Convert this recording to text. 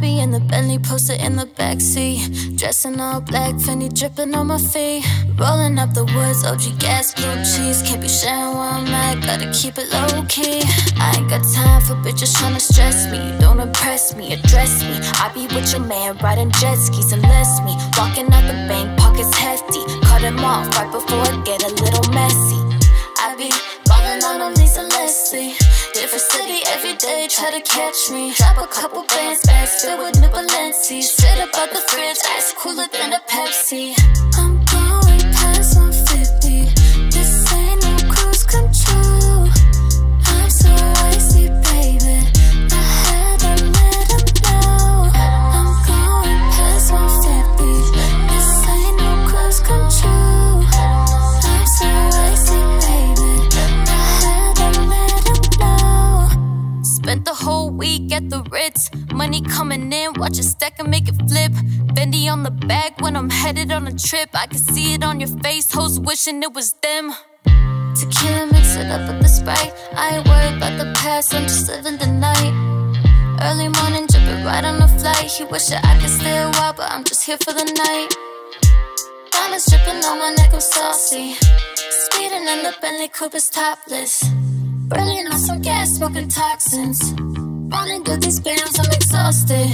Be in the Bentley, posted in the backseat. Dressing all black, Fendi dripping on my feet. Rolling up the woods, OG gas, blue cheese. Can't be sharing where I'm at, gotta keep it low key. I ain't got time for bitches tryna stress me. Don't impress me, address me. I be with your man, riding jet skis and less me. Walking out the bank, pockets hefty. Cut him off right before I get a little messy. Try to catch me. Drop a couple bands, bags filled with new Balenci. Straight up out the fridge, ice cooler than a Pepsi. I'm Spent the whole week at the Ritz. Money coming in, watch it stack and make it flip. Bendy on the back when I'm headed on a trip. I can see it on your face, hoes wishing it was them. Tequila, mix it up with the sprite. I ain't worried about the past, I'm just living the night. Early morning, jumping right on the flight. He wish that I could stay a while, but I'm just here for the night. Diamonds dripping on my neck, I'm saucy. Speeding in the Bentley coupe is topless. Burning on some gas, smoking toxins. Running through these bands, I'm exhausted.